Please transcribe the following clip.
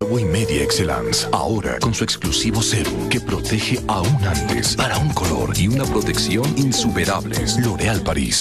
Nuevo y Media Excellence. Ahora con su exclusivo serum que protege aún antes para un color y una protección insuperables. L'Oréal París.